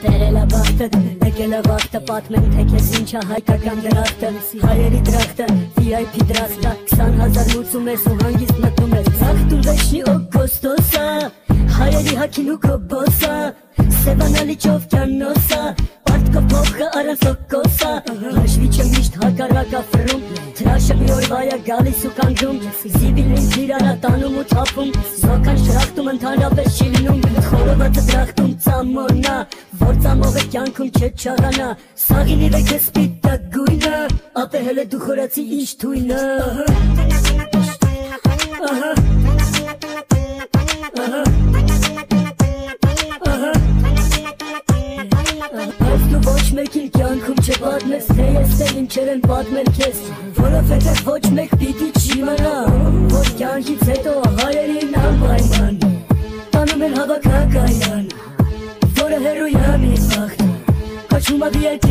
Տերելա բախտը, եկել է վախտը Պատմեմ թե քեզ ինչա հայկական դրախտը Հայերի դրախտը, VIP դրախտը 20 հազար լուծում ես ու հանգիստ մտնում ես Ձախտում վեշնի օգոստոսա Հայերի հակին ու կոբոսա Սևանալի ճովկյանոսա Պարտկը փոխը առանց օկոսա Հաշվի չեմ միշտ հակարակա ֆրում Թրաշը մի օր վայա գալիս ու կանգում Զիվիլին իրարա տանում ու թափում Շրախտում ընդհանրապես չի լինում Խորովածը դրախտում ծամոնա Որ ծամողը կյանքում չէ չաղանա Սաղինի վեք է սպիտակ գույնը Ապե հելը դու խորացի ինչ թույնը Ահա ոչ մեկին կյանքում չպատմես Թե ես թե ինչեր են պատմել քեզ Որովհետև ոչ մեկ պիտի չիմանա Որ կյանքից հետո հայերին անպայման Yeah.